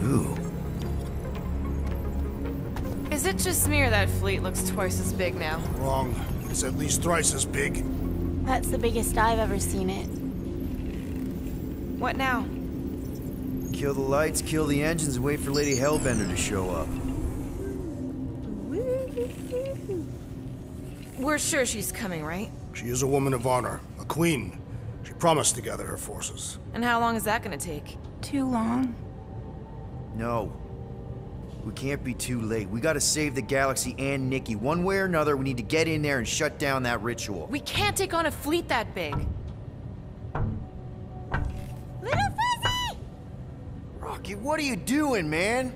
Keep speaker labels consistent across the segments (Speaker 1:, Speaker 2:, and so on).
Speaker 1: vu.
Speaker 2: Is it just me or that fleet looks twice as big now?
Speaker 3: Wrong. It's at least thrice as big.
Speaker 4: That's the biggest I've ever seen it.
Speaker 2: What now?
Speaker 1: Kill the lights, kill the engines, and wait for Lady Hellbender to show up.
Speaker 2: We're sure she's coming, right?
Speaker 3: She is a woman of honor, a queen. She promised to gather her forces.
Speaker 2: And how long is that gonna take?
Speaker 4: Too long.
Speaker 1: No. We can't be too late. We gotta save the galaxy and Nikki. One way or another, we need to get in there and shut down that ritual.
Speaker 2: We can't take on a fleet that big.
Speaker 4: Little Fuzzy!
Speaker 1: Rocky, what are you doing, man?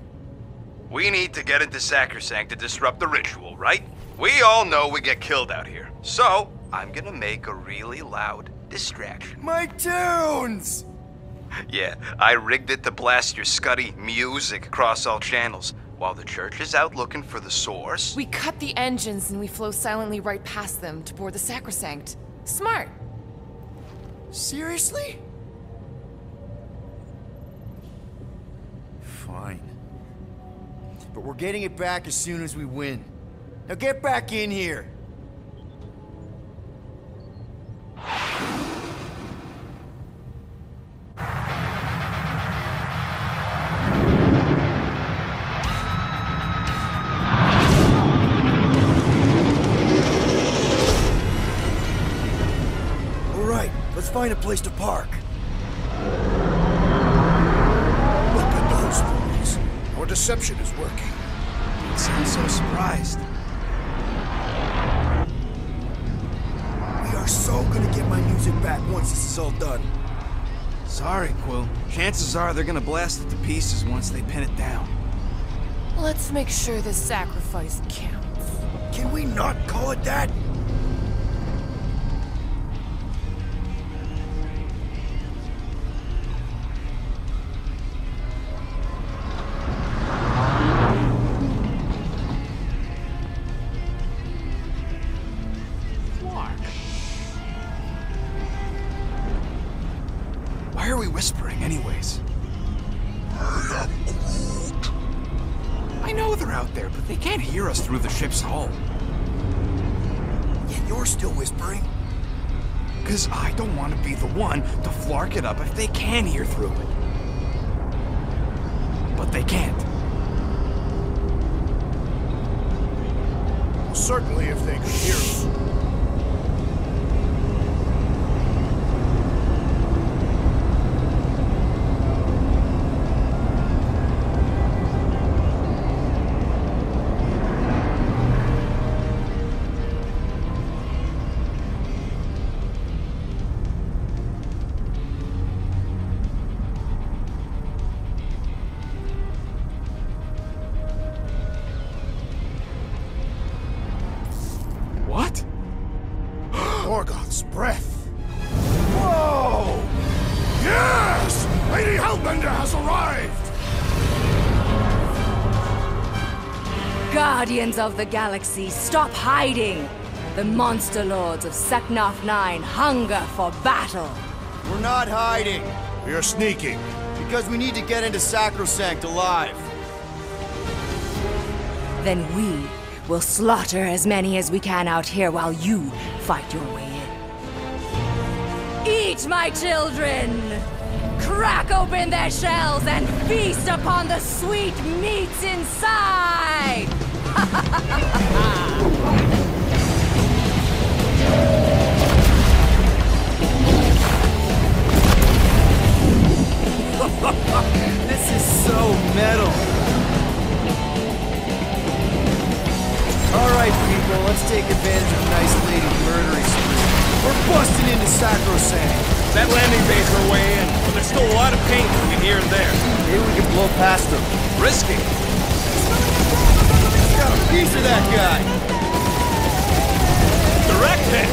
Speaker 5: We need to get into Sacrosanct to disrupt the ritual, right? We all know we get killed out here. So, I'm gonna make a really loud distraction.
Speaker 1: My tunes!
Speaker 5: Yeah, I rigged it to blast your scuddy music across all channels. While the church is out looking for the source,
Speaker 2: We cut the engines and we flow silently right past them to board the sacrosanct. Smart.
Speaker 1: Seriously? Fine. But we're getting it back as soon as we win. Now get back in here! Once
Speaker 6: they pin it down.
Speaker 2: Let's make sure this sacrifice counts.
Speaker 1: Can we not call it that?
Speaker 6: Why are we whispering, anyways? Out there, but they can't hear us through the ship's hull.
Speaker 1: Yet you're still whispering.
Speaker 6: Because I don't want to be the one to flark it up if they can hear through it. But they can't.
Speaker 3: Well, certainly if they could hear us.
Speaker 7: Of the Galaxy, stop hiding! The monster lords of Seknarf 9 hunger for battle!
Speaker 1: We're not hiding,
Speaker 3: We are sneaking.
Speaker 1: because we need to get into Sacrosanct alive.
Speaker 7: Then we will slaughter as many as we can out here while you fight your way in. Eat, my children! Crack open their shells and feast upon the sweet meats inside!
Speaker 1: This is so metal. All right, people, let's take advantage of nice lady's murdering spree. We're busting into Sacrosanct.
Speaker 8: That landing bay's our way in, but there's still a lot of paint between here and there.
Speaker 1: Maybe we can blow past them.
Speaker 8: Risky.
Speaker 1: Piece of that guy.
Speaker 8: Direct hit.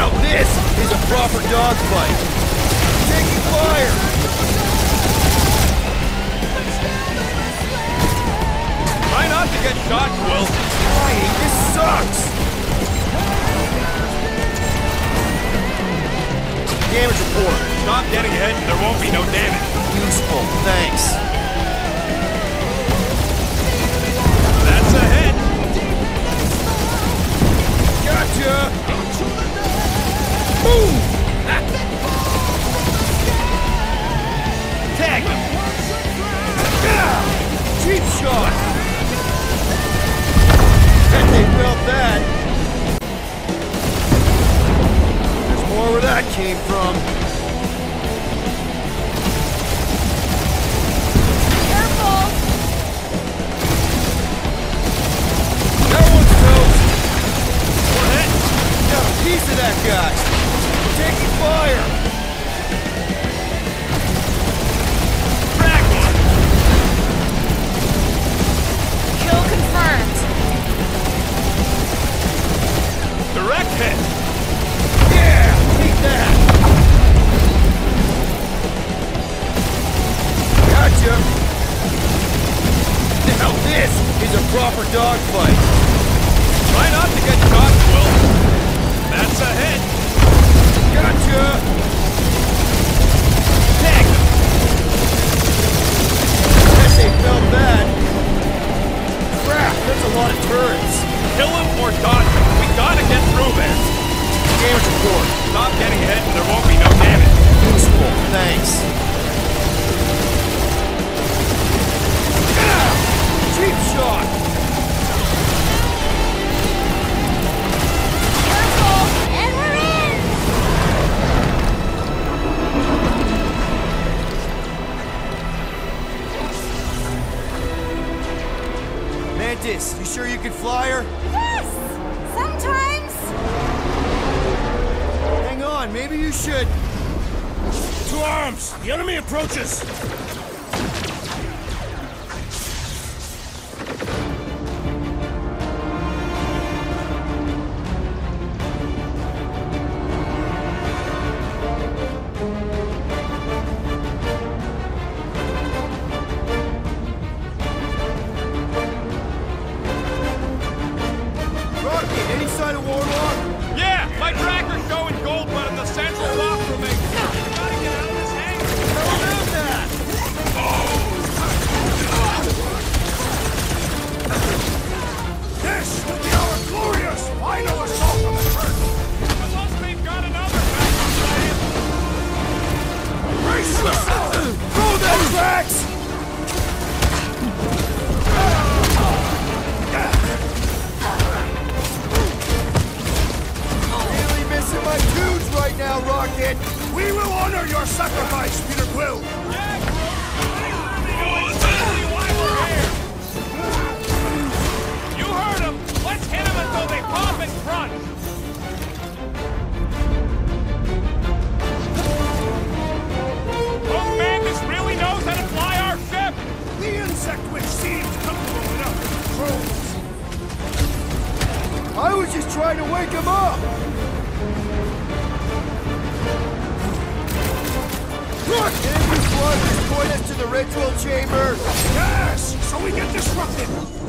Speaker 1: Now this is a proper dogfight. Taking fire.
Speaker 8: Try not to get shot, Quill.
Speaker 1: Flying, this sucks. Damage report.
Speaker 8: Stop getting hit and there won't be no damage.
Speaker 1: Useful. Monsieur! Move! Tag!
Speaker 9: Cheap shot!
Speaker 1: Bet they felt that! There's more where that came from. Got a piece of that guy. We're taking fire.
Speaker 9: Kill confirmed.
Speaker 10: Direct hit.
Speaker 1: Yeah, take that. Gotcha. Now this is a proper dogfight. Of Warlock?
Speaker 10: Yeah, my tracker's going gold, but in the central lock remains. Gotta get out of this hangar.
Speaker 1: How about that?
Speaker 3: This will be our glorious final assault on the church!
Speaker 10: Unless they've got another backup plan.
Speaker 3: Brace yourself!
Speaker 1: Throw that! Missing my tunes right now, Rocket!
Speaker 3: We will honor your sacrifice, Peter Quill!
Speaker 10: You heard him. Let's hit him until they pop crunch. Oh man, this really knows how to fly our ship.
Speaker 3: The insect witch seems comfortable enough controls.
Speaker 1: I was just trying to wake him up! The ritual chamber!
Speaker 3: Yes! So we get disrupted!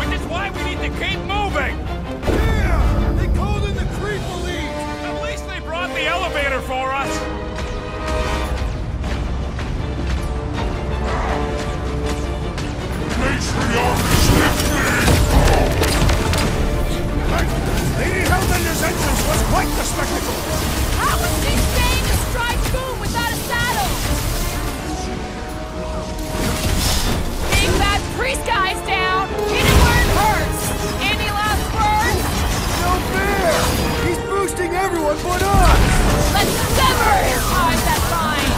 Speaker 9: Which is why we
Speaker 1: need to
Speaker 10: keep moving. Yeah! They called in the
Speaker 1: creep police! At least they brought the
Speaker 3: elevator for us. Lady Hellbender's entrance was quite the
Speaker 10: spectacle! How was she staying astride
Speaker 1: boom without a saddle? Big bad priest
Speaker 10: guy's everyone but us! Let's sever his ties that bind!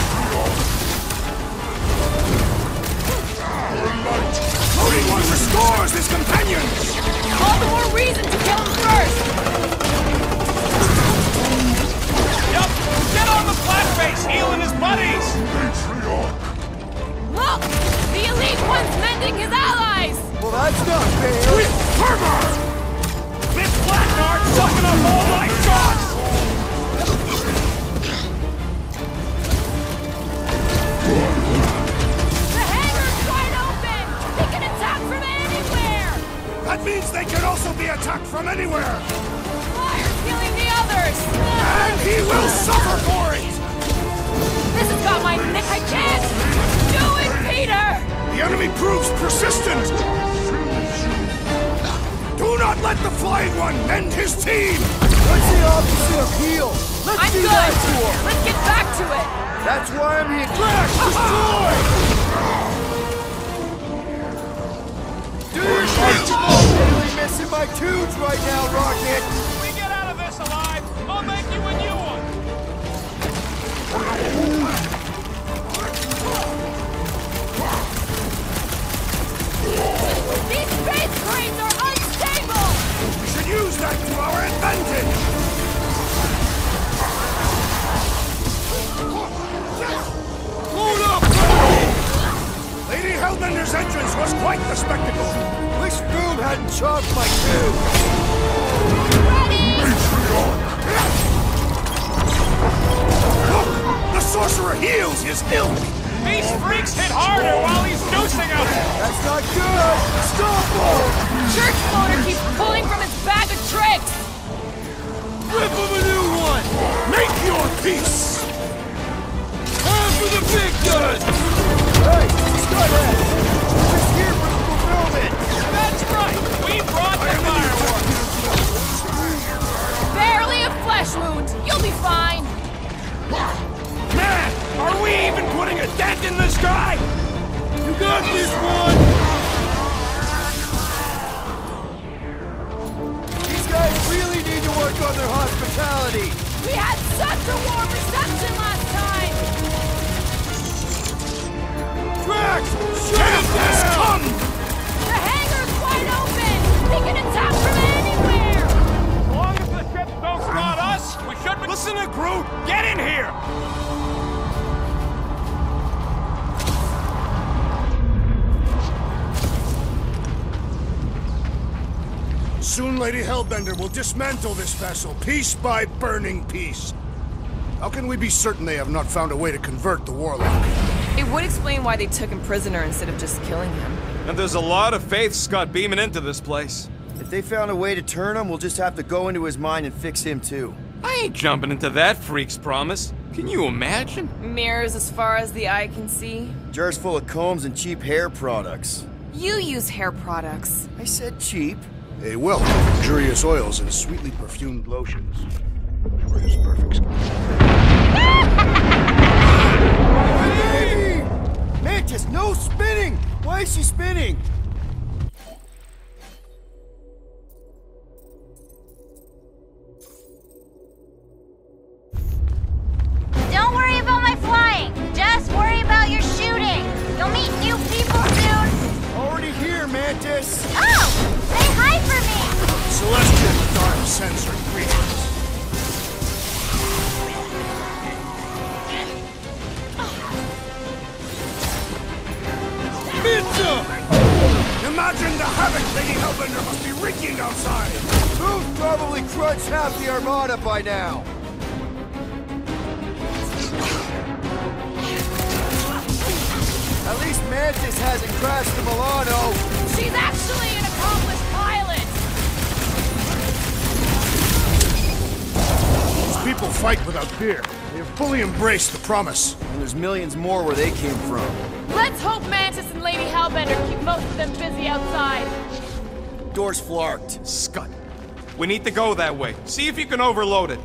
Speaker 10: Light! One
Speaker 1: restores his companions!
Speaker 10: All the more reason to kill him first! Yup! Get
Speaker 9: on the flatface, healing his buddies!
Speaker 10: Patriarch! Look! The elite one's mending
Speaker 9: his allies! Well, that's
Speaker 10: not fair! With fervor! This
Speaker 1: black guard sucking up all my shots!
Speaker 10: That means they can also be attacked from
Speaker 3: anywhere! Fire's killing the others! And he
Speaker 9: will suffer for it! This has got my neck! I can't! Do it, Peter! The enemy proves persistent! Do not
Speaker 3: let the Flying One end his team!
Speaker 1: What's the opposite of heal? Let's
Speaker 9: I'm
Speaker 1: see
Speaker 9: good.
Speaker 1: that to him!
Speaker 9: Let's get back to it!
Speaker 1: That's why I'm here! Crash! Destroy! Really missing my tunes right now, Rocket!
Speaker 10: We get out of this alive, I'll make you a new one!
Speaker 9: These space cranes are unstable!
Speaker 3: We should use that to our advantage! Hellbender's entrance was quite the spectacle!
Speaker 1: Wish Boom hadn't chopped my tube!
Speaker 3: Look! The sorcerer heals his ilk!
Speaker 10: These freaks hit harder while he's dosing them!
Speaker 1: That's not good! Stop him!
Speaker 9: Church motor keeps pulling from his
Speaker 3: dismantle this vessel, piece by burning piece. How can we be certain they have not found a way to convert the Warlock?
Speaker 2: It would explain why they took him prisoner instead of just killing him.
Speaker 8: And there's a lot of faith Scott beaming into this place.
Speaker 1: If they found a way to turn him, we'll just have to go into his mind and fix him too.
Speaker 8: I ain't jumping into that freak's promise. Can you imagine?
Speaker 2: Mirrors as far as the eye can see.
Speaker 1: Jars full of combs and cheap hair products.
Speaker 2: You use hair products.
Speaker 1: I said cheap.
Speaker 3: A wealth of luxurious oils and sweetly perfumed lotions. For his perfect skin.
Speaker 1: Baby! Mantis, no spinning! Why is she spinning? Probably crunched half the armada by now? At least Mantis hasn't crashed to Milano.
Speaker 9: She's actually an accomplished pilot!
Speaker 3: These people fight without fear. They have fully embraced the promise.
Speaker 1: And there's millions more where they came from.
Speaker 9: Let's hope Mantis and Lady Hellbender keep most of them busy outside.
Speaker 1: Door's flarked.
Speaker 8: Scott. We need to go that way. See if you can overload it.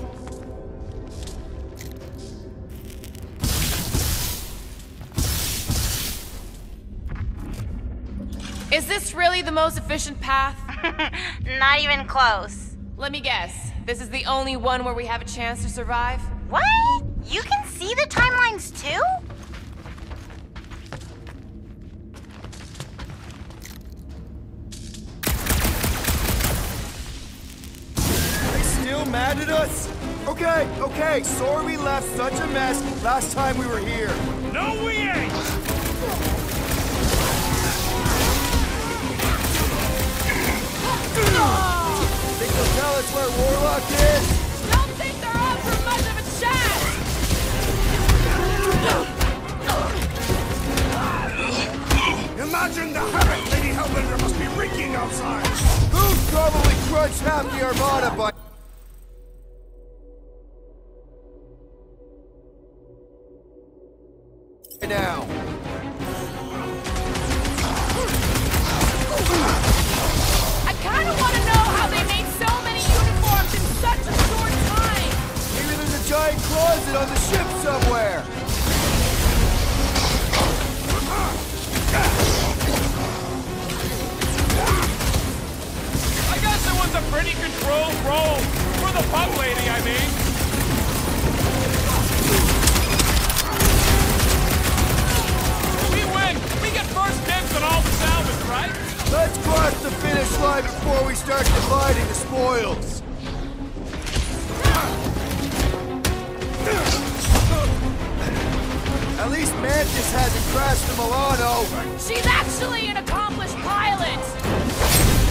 Speaker 9: Is this really the most efficient path?
Speaker 11: Not even close.
Speaker 9: Let me guess. This is the only one where we have a chance to survive?
Speaker 11: What? You can see the timelines too?
Speaker 1: Mad at us? Okay, okay, sorry we left such a mess last time we were here.
Speaker 10: No, we ain't!
Speaker 1: Think they'll tell us where Warlock is?
Speaker 9: Don't think they're up for much of a chance!
Speaker 3: Imagine the havoc Lady Hellbender must be wreaking outside!
Speaker 1: Who's probably crunched half the armada by Now.
Speaker 9: I kind of want to know how they made so many uniforms in such a short time.
Speaker 1: Maybe there's a giant closet on the ship somewhere.
Speaker 10: I guess it was a pretty controlled role for the pub lady, I mean. Right?
Speaker 1: Let's cross the finish line before we start dividing the spoils! At least Mantis hasn't crashed the Milano!
Speaker 9: She's actually an accomplished pilot!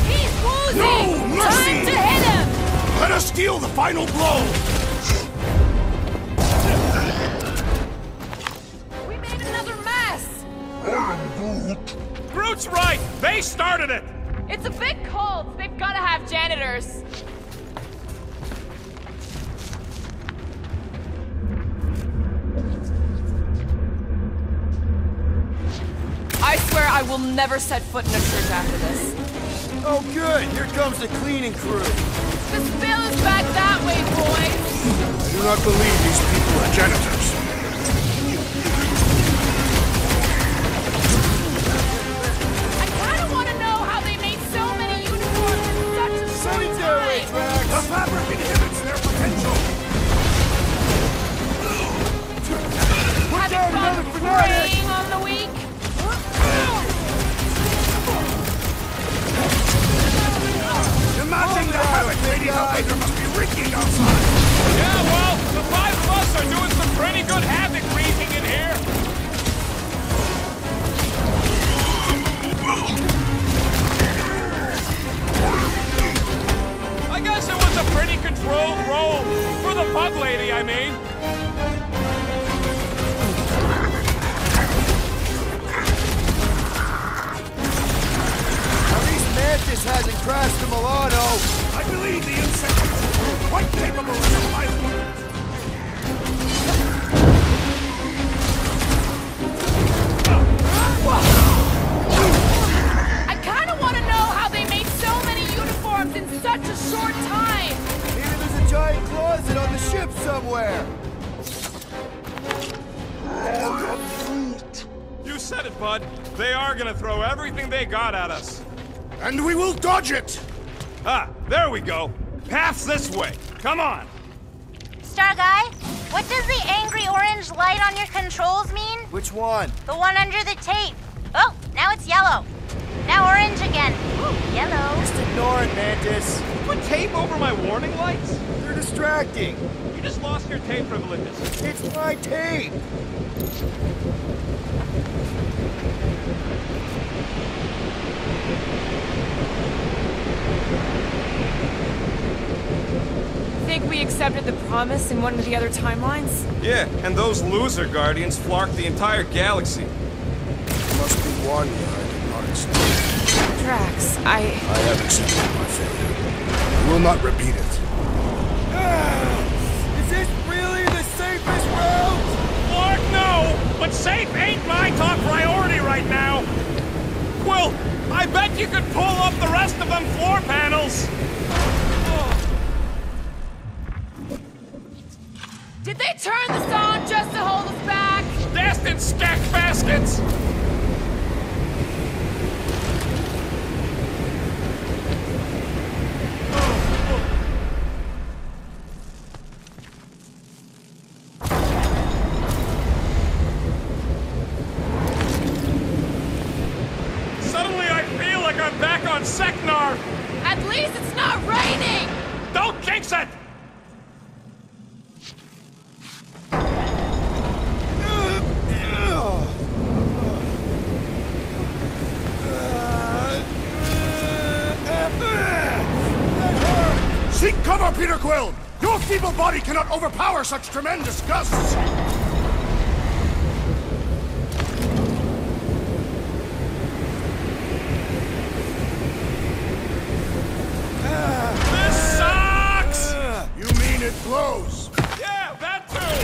Speaker 9: He's woozy!
Speaker 3: No mercy!
Speaker 9: Time to hit him!
Speaker 3: Let us deal the final blow!
Speaker 10: Groot's right! They started it!
Speaker 2: It's a big cult. They've got to have janitors. I swear I will never set foot in a church after this.
Speaker 1: Oh good, here comes the cleaning crew!
Speaker 2: The spill is back that way, boys.
Speaker 3: I do not believe these people are janitors.
Speaker 9: Preying on the weak?
Speaker 3: Imagine the havoc ladies out there must be wreaking outside!
Speaker 10: Yeah, well, the five of us are doing some pretty good havoc wreaking in here. I guess it was a pretty controlled roll. For the pug lady, I mean.
Speaker 1: Mantis hasn't crashed the Milano!
Speaker 3: I believe the insect is quite capable of survival.
Speaker 9: I kinda wanna know how they made so many uniforms in such a short time!
Speaker 1: Maybe there's a giant closet on the ship somewhere!
Speaker 10: You said it, bud. They are gonna throw everything they got at us.
Speaker 3: And we will dodge it!
Speaker 10: Ah, there we go. Path's this way. Come on.
Speaker 11: Star Guy, what does the angry orange light on your controls mean?
Speaker 1: Which one?
Speaker 11: The one under the tape. Oh, now it's yellow. Now orange again. Ooh, yellow.
Speaker 1: Just ignore it, Mantis.
Speaker 10: Put tape over my warning lights?
Speaker 1: They're distracting.
Speaker 10: You just lost your tape privileges.
Speaker 1: It's my tape!
Speaker 2: Think we accepted the promise in one of the other timelines?
Speaker 10: Yeah, and those loser guardians flarked the entire galaxy.
Speaker 3: There must be one here I did not accept.
Speaker 2: Drax, I.
Speaker 3: I have accepted my failure. I will not repeat it.
Speaker 1: Ah, is this really the safest route?
Speaker 10: Lord, no! But safe ain't my top priority right now! Quill, I bet you could pull up the rest of them floor panels! Stack baskets! Suddenly I feel like I'm back on Seknarf!
Speaker 9: At least it's not raining!
Speaker 10: Don't jinx it!
Speaker 3: Seek cover, Peter Quill! Your feeble body cannot overpower such tremendous gusts!
Speaker 10: This sucks!
Speaker 3: You mean it blows?
Speaker 10: Yeah, that too!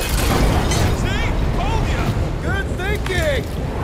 Speaker 10: See? Told ya!
Speaker 1: Good thinking!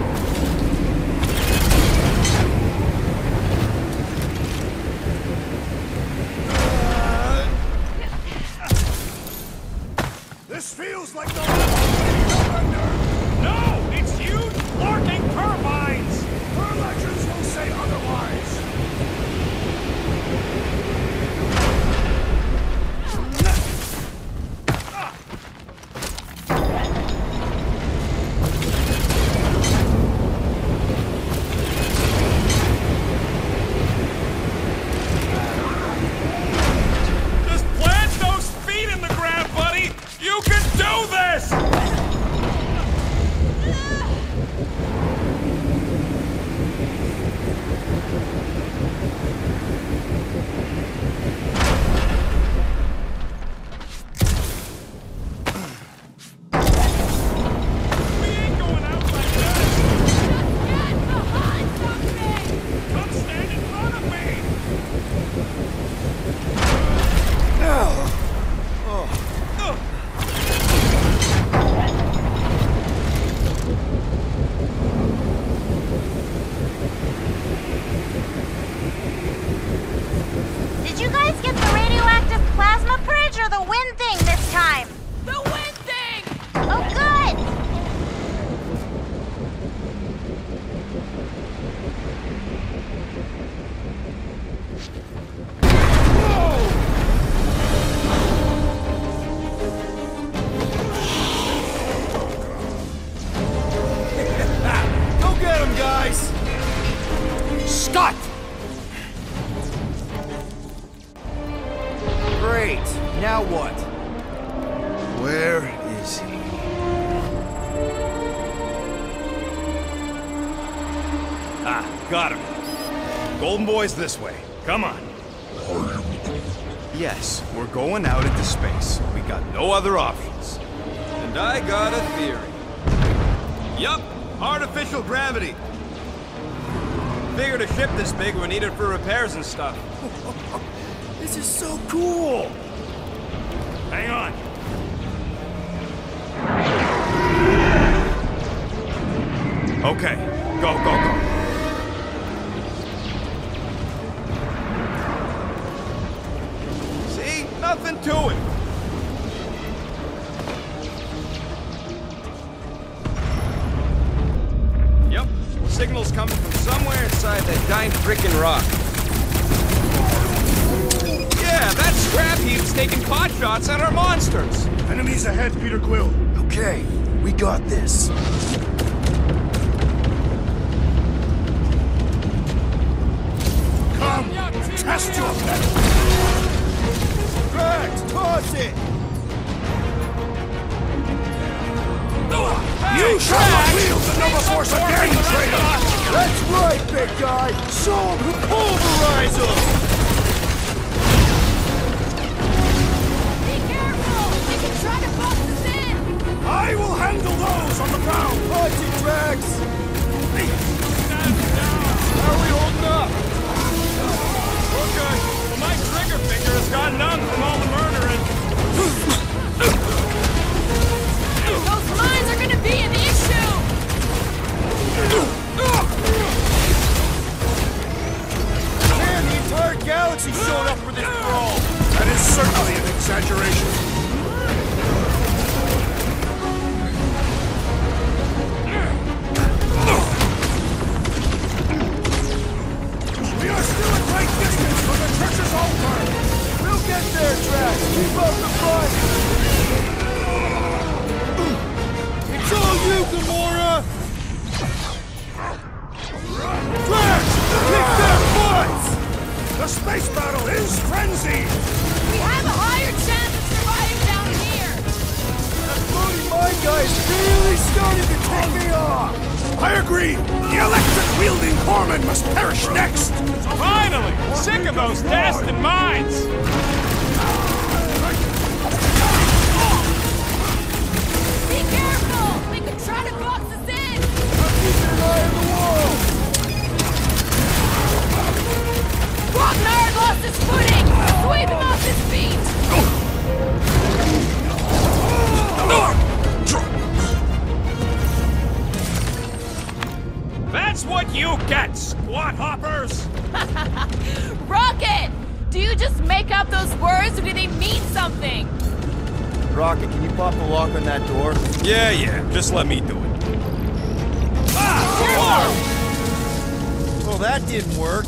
Speaker 8: this way.
Speaker 12: hotshots at our monsters!
Speaker 3: Enemies ahead, Peter Quill.
Speaker 1: Okay, we got this.
Speaker 3: Come, test your metal!
Speaker 1: Drax, toss it!
Speaker 3: You shall not wield the Nova Force again, traitor!
Speaker 1: That's right, big guy! Show him who pulverized him!
Speaker 3: Mangle those on the ground!
Speaker 1: Party tracks! How are we holding up?
Speaker 8: We're. Well, my trigger finger has got numb from all the murdering.
Speaker 9: Those mines are gonna be an issue!
Speaker 1: Man, the entire galaxy showed up for this brawl!
Speaker 3: That is certainly an exaggeration.
Speaker 8: out those
Speaker 9: words or do they mean something?
Speaker 1: Rocket, can you pop the lock on that door?
Speaker 10: Yeah, yeah. Just let me do it. Ah!
Speaker 1: Well, that didn't work.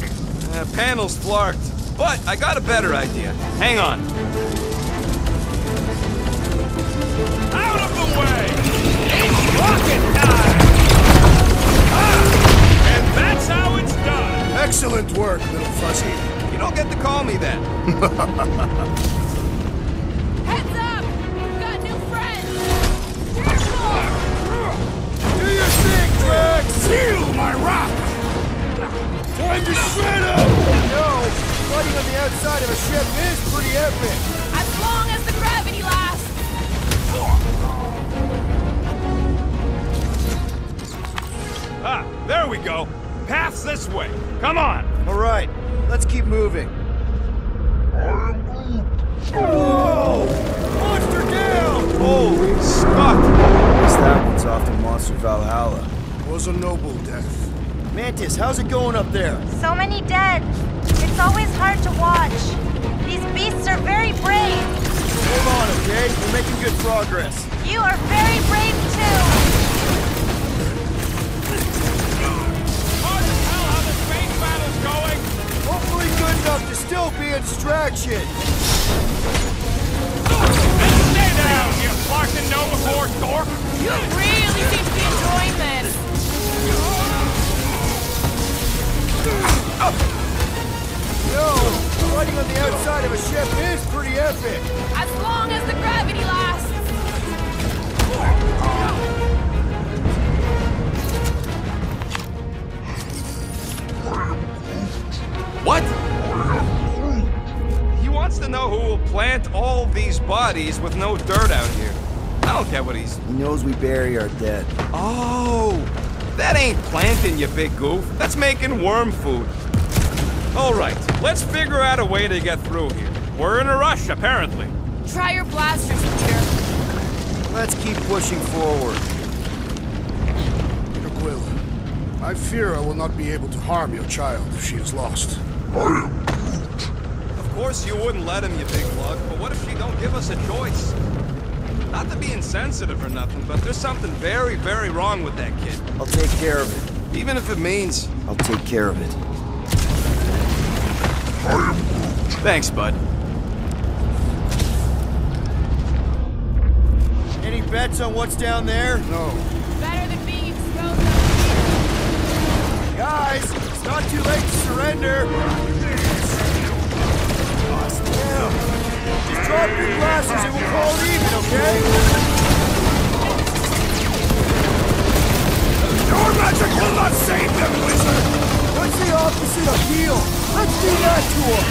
Speaker 8: Uh, panel's flarked. But I got a better idea. Hang on.
Speaker 10: Out of the way! It's rocket time! Ah! And that's how it's done!
Speaker 3: Excellent work, little fuzzy.
Speaker 8: You don't get to call me that.
Speaker 9: Heads up! We've got new friends!
Speaker 3: Do your thing, Drax! Feel my rock! Time to shred up!
Speaker 1: No, fighting on the outside of a ship is pretty epic.
Speaker 9: As long as the gravity lasts!
Speaker 10: Ah, there we go. Path's this way. Come on!
Speaker 1: All right, let's keep moving. Whoa! Monster down!
Speaker 8: Holy Scott!
Speaker 1: Guess that one's off to Monster Valhalla.
Speaker 3: Was a noble death.
Speaker 1: Mantis, how's it going up there?
Speaker 11: So many dead. It's always hard to watch. These beasts are very brave.
Speaker 1: Hold on, okay? We're making good progress.
Speaker 11: You are very brave
Speaker 1: still be a distraction.
Speaker 10: And stay down, you Clarkson Nova Corps dork!
Speaker 9: You really seem to be enjoying this!
Speaker 1: No, fighting on the outside of a ship is pretty epic.
Speaker 9: As long as the gravity lasts!
Speaker 8: What? He wants to know who will plant all these bodies with no dirt out here. I don't get what he's...
Speaker 1: He knows we bury our dead.
Speaker 8: Oh! That ain't planting, you big goof. That's making worm food. All right, let's figure out a way to get through here. We're in a rush, apparently.
Speaker 9: Try your blasters, Peter.
Speaker 1: Let's keep pushing forward.
Speaker 3: Aquila, I fear I will not be able to harm your child if she is lost.
Speaker 8: Of course you wouldn't let him, you big lug, but what if she don't give us a choice? Not to be insensitive or nothing, but there's something very, very wrong with that kid.
Speaker 1: I'll take care of it.
Speaker 8: Even if it means...
Speaker 1: I'll take care of it.
Speaker 8: Thanks, bud.
Speaker 1: Any bets on what's down there?
Speaker 3: No.
Speaker 9: Better than being exposed
Speaker 1: Guys, it's not too late to surrender. Damn. Just drop your glasses and we'll call it even, okay?
Speaker 3: Your magic will not save them, wizard!
Speaker 1: What's the opposite of heal? Let's do that to him.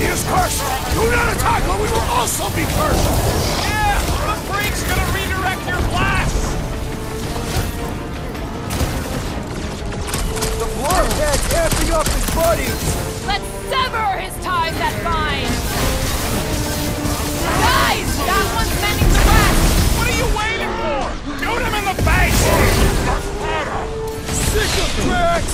Speaker 3: He is cursed! Do not attack or we will also be cursed!
Speaker 1: Blockhead's amping up his buddies.
Speaker 9: Let's sever his ties that bind! Guys! That one's mending the rest!
Speaker 10: What are you waiting for? Shoot him in the face!
Speaker 1: Sick of tracks!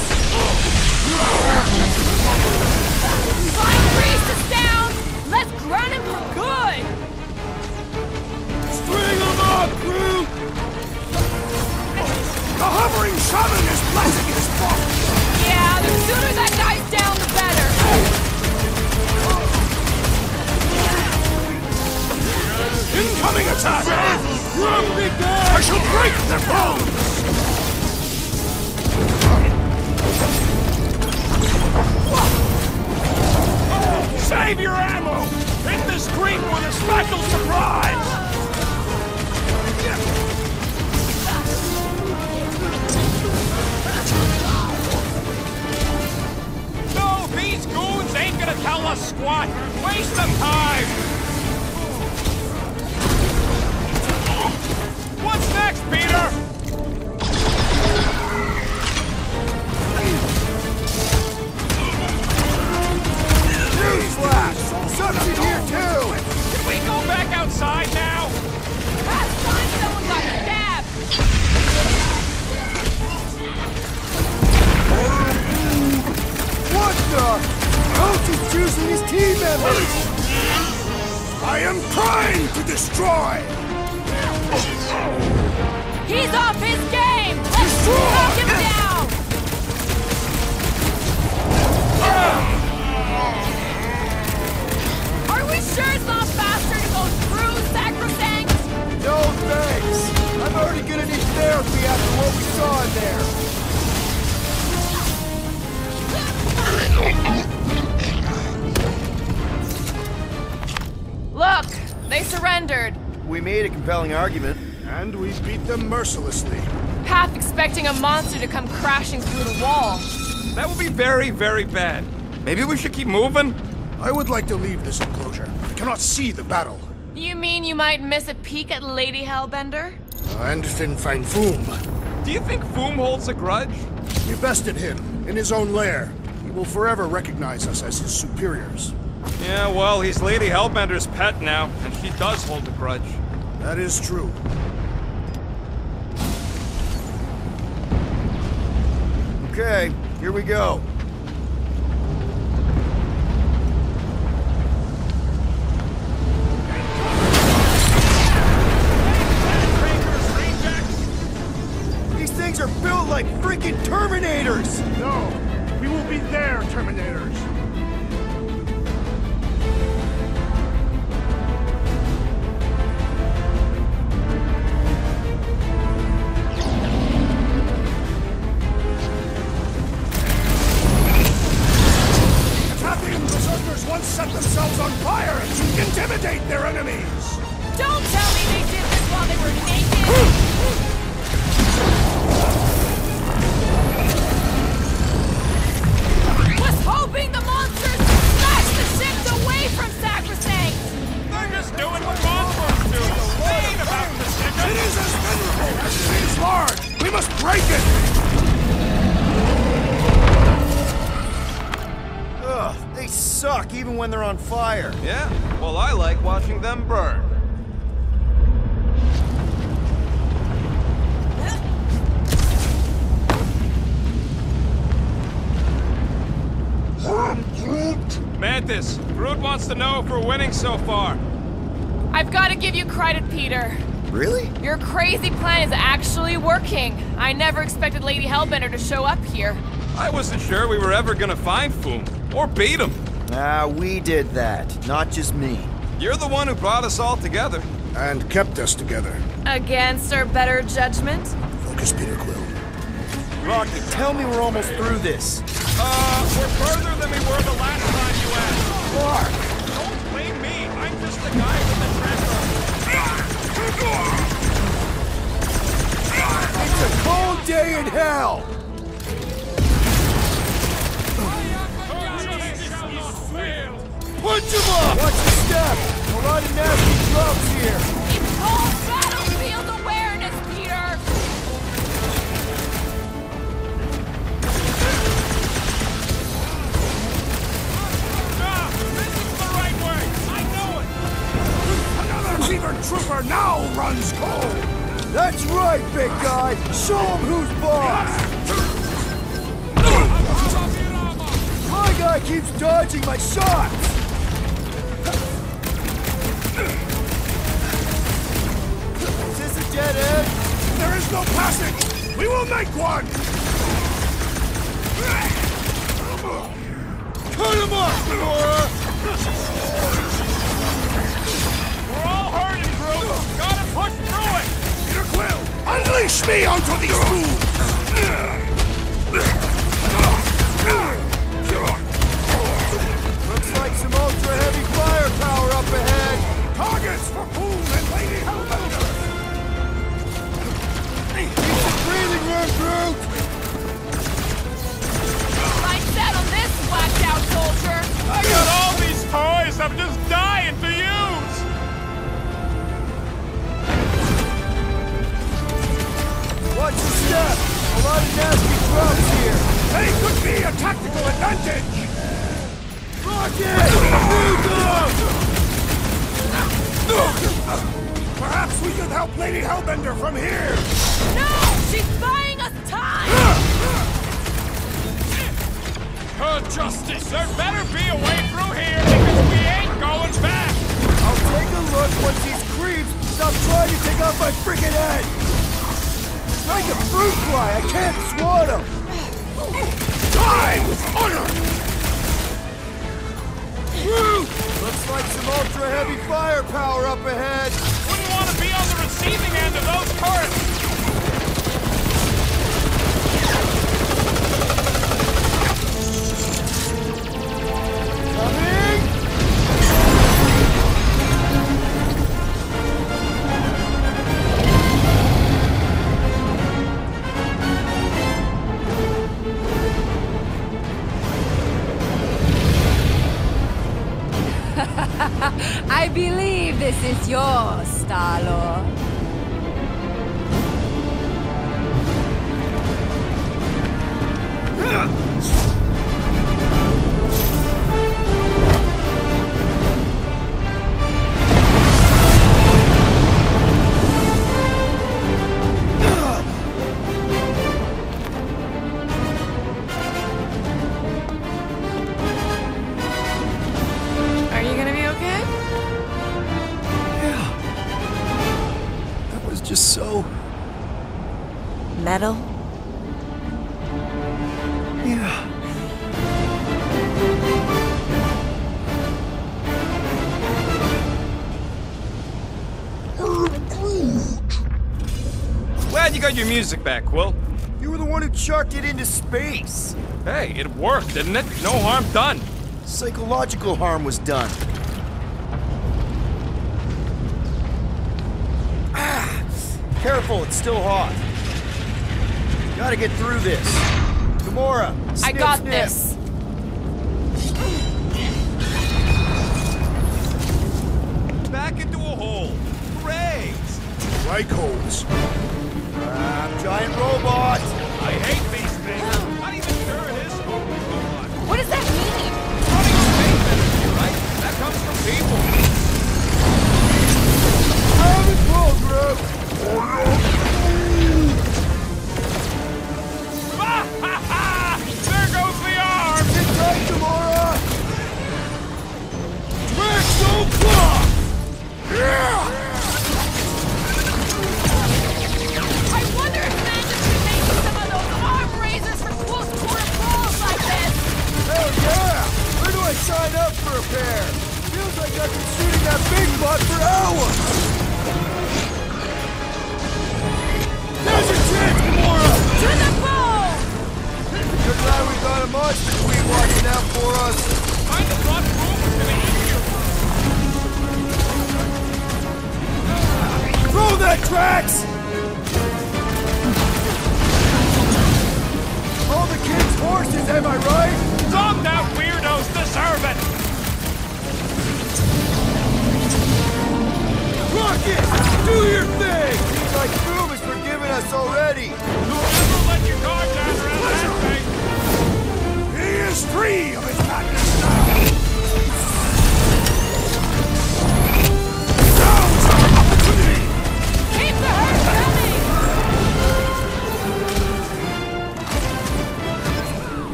Speaker 1: What the? Coach is choosing his team members!
Speaker 3: Nothing to destroy!
Speaker 9: He's off his game! Let's knock him down! Are we sure it's not faster to go through Sacrosanct?
Speaker 1: No thanks. I'm already gonna need therapy after what we saw in there.
Speaker 2: Look, they surrendered.
Speaker 1: We made a compelling argument.
Speaker 3: And we beat them mercilessly.
Speaker 2: Half expecting a monster to come crashing through the wall.
Speaker 8: That would be very, very bad. Maybe we should keep moving?
Speaker 3: I would like to leave this enclosure. I cannot see the battle.
Speaker 2: You mean you might miss a peek at Lady Hellbender?
Speaker 3: And Fin Fang Foom.
Speaker 8: Do you think Foom holds a grudge?
Speaker 3: We bested him in his own lair. He will forever recognize us as his superiors.
Speaker 8: Yeah, well, he's Lady Hellbender's pet now, and she does hold a grudge.
Speaker 3: That is true.
Speaker 1: Okay, here we go.
Speaker 3: Fire.
Speaker 8: Yeah, well, I like watching them burn. Mantis, Groot wants to know if we're winning so far.
Speaker 2: I've got to give you credit, Peter.
Speaker 1: Really?
Speaker 2: Your crazy plan is actually working. I never expected Lady Hellbender to show up here.
Speaker 8: I wasn't sure we were ever gonna find Foom, or beat him.
Speaker 1: Ah, we did that, not just me.
Speaker 8: You're the one who brought us all together.
Speaker 3: And kept us together.
Speaker 2: Against our better judgment?
Speaker 3: Focus, Peter Quill.
Speaker 1: Rocket, tell me we're almost through this.
Speaker 10: Uh, we're further than we were the last time you asked.
Speaker 1: Clark!
Speaker 10: Don't blame me. I'm just the guy with the treasure.
Speaker 1: It's a cold day in hell! Punch him up! Watch your step! A lot of nasty drugs here!
Speaker 9: It's called battlefield awareness, Peter!
Speaker 10: Ah, this is the right way. I know it.
Speaker 3: Another fever trooper now runs cold.
Speaker 1: That's right, big guy! Show him who's boss! My guy keeps dodging my shots!
Speaker 3: No passage. We will make one.
Speaker 1: Cut him off, Nora!
Speaker 10: We're all hurting, Groot. Gotta push through it.
Speaker 3: Peter Quill, unleash me onto these fools.
Speaker 10: I'm just dying to use.
Speaker 1: Watch your step! A lot of nasty drugs here!
Speaker 3: They could be a tactical advantage.
Speaker 1: Rocket! Shoot them!
Speaker 3: Perhaps we could help Lady Hellbender from here.
Speaker 9: No! She's buying us time!
Speaker 10: Her justice. There better be a way through here because we Oh, ain't back.
Speaker 1: I'll take a look once these creeps Stop trying to take off my freaking head! Like a fruit fly, I can't swat him!
Speaker 3: Die with honor!
Speaker 1: Looks like some ultra heavy firepower up ahead!
Speaker 10: Wouldn't want to be on the receiving end of those turrets!
Speaker 1: Coming!
Speaker 7: I believe this is yours, Star-Lord.
Speaker 2: Are
Speaker 1: just so...
Speaker 7: Metal?
Speaker 1: Yeah.
Speaker 8: Glad you got your music back, Quill.
Speaker 1: You were the one who chucked it into space!
Speaker 8: Hey, it worked, didn't it? No harm done.
Speaker 1: Psychological harm was done. Ah! Careful, it's still hot. Gotta get through this. Gamora,
Speaker 2: I got
Speaker 1: snip.
Speaker 2: this.
Speaker 8: Back into a hole. Great.
Speaker 3: Strike holds.
Speaker 1: Ah, giant robot!
Speaker 8: I hate these things. Not even sure it is.
Speaker 2: What does that mean?
Speaker 8: Running space energy, right? That comes from people.
Speaker 1: I'm in progress!
Speaker 9: Oh, no!